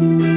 Thank you.